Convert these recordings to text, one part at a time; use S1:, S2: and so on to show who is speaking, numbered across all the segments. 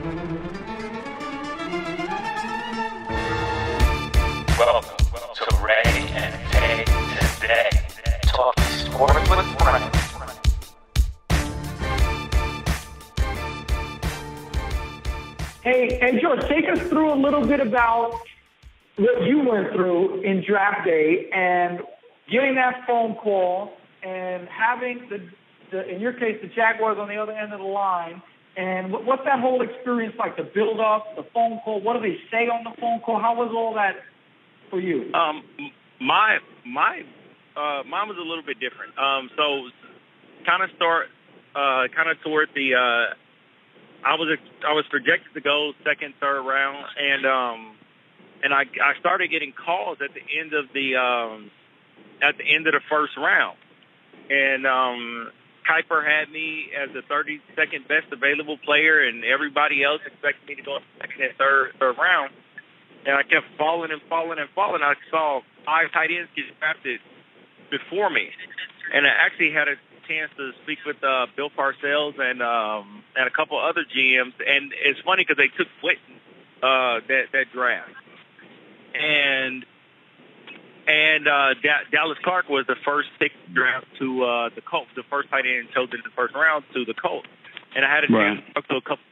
S1: Welcome to Rae and Tay today. Talking sports with friends.
S2: Hey, hey, George, take us through a little bit about what you went through in draft day and getting that phone call and having the, the in your case, the Jaguars on the other end of the line. And what, what's that whole experience like? The build up, the phone call. What do they say on the phone call? How was all that for you?
S3: Um, my my uh, mine was a little bit different. Um, so kind of start uh, kind of toward the. Uh, I was I was projected to go second, third round, and um, and I I started getting calls at the end of the um, at the end of the first round, and um, Kiper had me as the 32nd best available player, and everybody else expected me to go second and third third round, and I kept falling and falling and falling. I saw five tight ends get drafted before me, and I actually had a chance to speak with uh, Bill Parcells and um, and a couple other GMs, and it's funny because they took Witten uh, that that draft, and and uh, da- Dallas Clark was the first pick draft to uh, the Colts, the first tight end chosen in the first round to the Colts, and I had a chance
S4: Right.
S3: to talk to a couple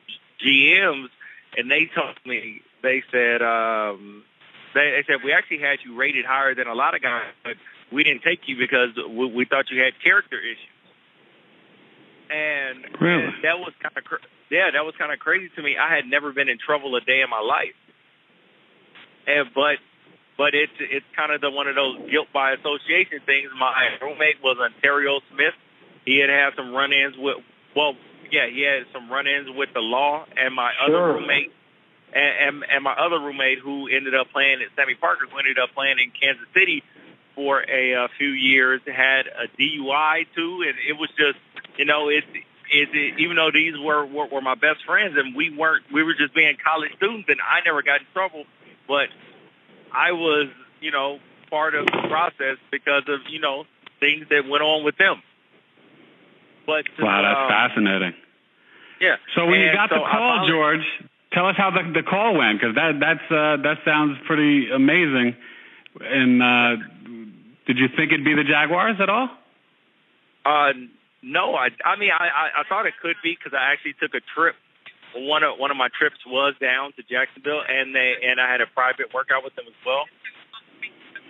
S3: GMs, and they told me they said um, they, they said we actually had you rated higher than a lot of guys, but we didn't take you because we, we thought you had character issues. And,
S4: Really?
S3: and that was kind of cr- yeah, that was kind of crazy to me. I had never been in trouble a day in my life, and but but it's it's kind of the one of those guilt by association things. My roommate was Onterrio Smith. He had had some run-ins with well, yeah, he had some run-ins with the law, and my
S2: Sure.
S3: other roommate and, and and my other roommate who ended up playing at Samie Parker, who ended up playing in Kansas City for a, uh few years, had a DUI too, and it was just you know it's is it, even though these were, were were my best friends and we weren't we were just being college students and I never got in trouble, but I was you know part of the process because of you know things that went on with them. But
S4: Wow, that's
S3: um,
S4: fascinating.
S3: Yeah.
S4: So when you got
S3: so
S4: the call, George, tell us how the the call went because that that's uh, that sounds pretty amazing. And uh, did you think it'd be the Jaguars at all?
S3: Uh, no, I, I mean, I, I, I thought it could be because I actually took a trip. One of one of my trips was down to Jacksonville, and they and I had a private workout with them as well.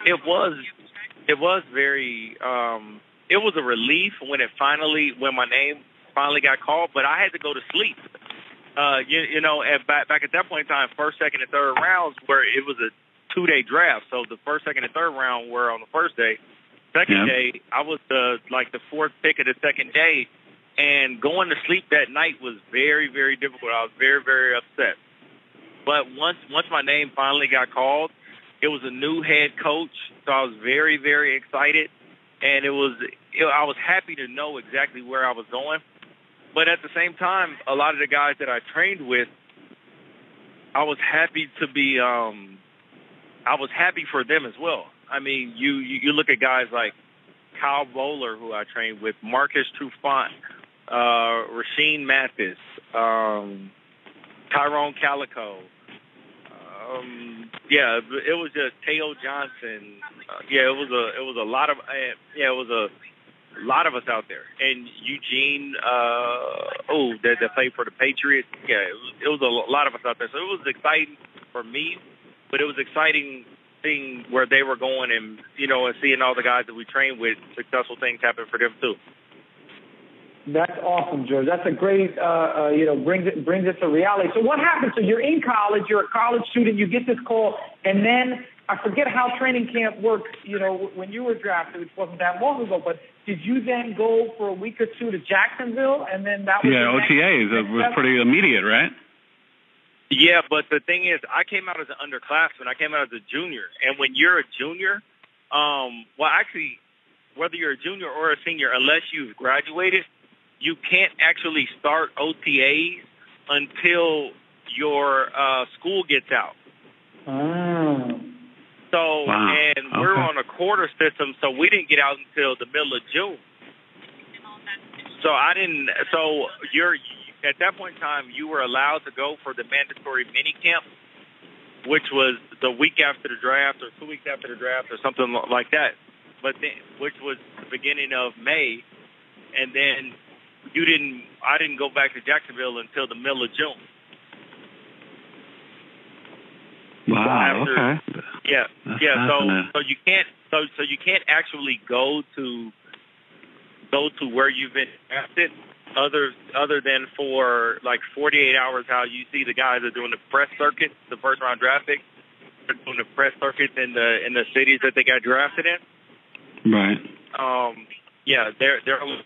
S3: It was, it was very, um, it was a relief when it finally, when my name finally got called, but I had to go to sleep. Uh, you, you know, at back back at that point in time, first, second, and third rounds where it was a two day draft. So the first, second, and third round were on the first day. Second
S4: Yeah.
S3: day, I was the like the fourth pick of the second day, and going to sleep that night was very, very difficult. I was very, very upset. But once once my name finally got called, it was a new head coach, so I was very, very excited, and it was it, I was happy to know exactly where I was going. But at the same time, a lot of the guys that I trained with, I was happy to be. um I was happy for them as well. I mean, you you, you look at guys like Kyle Boller, who I trained with, Marcus Trufant, uh, Rashean Mathis, um, Tyrone Calico. Um, yeah, it was just Teyo Johnson. Uh, yeah, it was a it was a lot of uh, yeah, it was a lot of us out there, and Eugene. Uh, oh, that, that played for the Patriots. Yeah, it was, it was a lot of us out there, so it was exciting for me, but it was exciting seeing where they were going, and you know, and seeing all the guys that we trained with, successful things happen for them too.
S2: That's awesome, George. That's a great, uh, uh, you know, brings it brings it to reality. So what happens? So you're in college, you're a college student, you get this call, and then I forget how training camp works. You know, when you were drafted, which wasn't that long ago, but did you then go for a week or two to Jacksonville, and then that was
S4: Yeah,
S2: the
S4: OTAs. It was pretty immediate, right?
S3: Yeah, but the thing is, I came out as an underclassman. I came out as a junior, and when you're a junior, um, well, actually, whether you're a junior or a senior, unless you've graduated, you can't actually start OTAs until your uh, school gets out.
S2: Oh.
S3: So,
S4: Wow.
S3: and we're on a quarter system, so we didn't get out until the middle of June. So I didn't. So you're at that point in time, you were allowed to go for the mandatory mini camp, which was the week after the draft or two weeks after the draft or something like that. But then, which was the beginning of May, and then you didn't. I didn't go back to Jacksonville until the middle of June.
S4: Wow.
S3: after-
S4: okay.
S3: Yeah,
S4: That's
S3: yeah. So so you can't so so you can't actually go to go to where you've been drafted other other than for like 48 hours. How you see the guys are doing the press circuit, the first round draft pick, they're doing the press circuits in the in the cities that they got drafted in.
S4: Right.
S3: Um, yeah, they're they're only-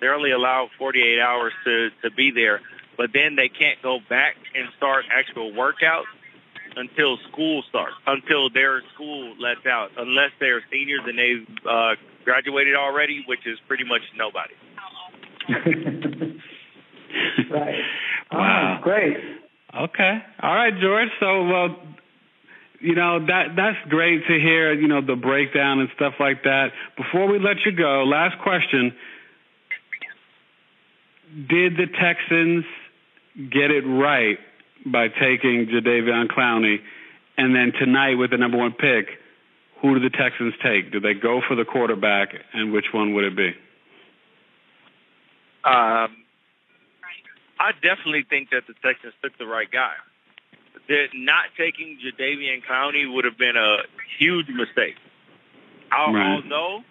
S3: they're only allowed 48 hours to to be there, but then they can't go back and start actual workouts until school starts, until their school lets out, unless they're seniors and they've uh, graduated already, which is pretty much nobody.
S2: right.
S4: Wow.
S2: Oh, great.
S4: Okay. All right, George. So, well, you know that that's great to hear. You know the breakdown and stuff like that. Before we let you go, last question: Did the Texans get it right by taking Jadeveon Clowney, and then tonight with the number one pick, who do the Texans take? Do they go for the quarterback, and which one would it be?
S3: Um, I definitely think that the Texans took the right guy. That not taking Jadeveon Clowney would have been a huge mistake. Al-
S4: Right.
S3: Although,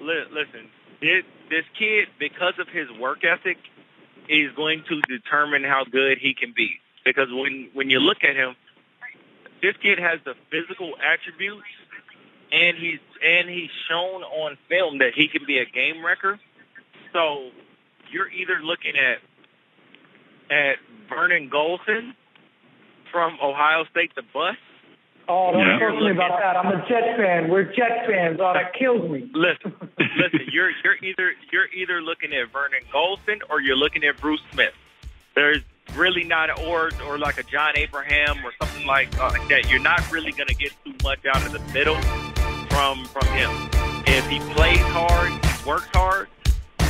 S3: li- listen, this, this kid, because of his work ethic, is going to determine how good he can be. Because when when you look at him, this kid has the physical attributes, and he's and he's shown on film that he can be a game wrecker. So you're either looking at at Vernon Gholston from Ohio State, the bus.
S2: Oh, don't
S4: Yeah.
S2: talk to me about that. I'm a Jet fan. We're Jet fans. Oh, that kills me.
S3: Listen, listen. You're you're either you're either looking at Vernon Gholston or you're looking at Bruce Smith. There's really not or or like a John Abraham or something like uh, like that. You're not really going to get too much out of the middle from from him. If he plays hard, he works hard,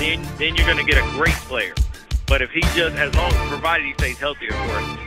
S3: then then you're going to get a great player. But if he just as long as provided he stays healthy, of course.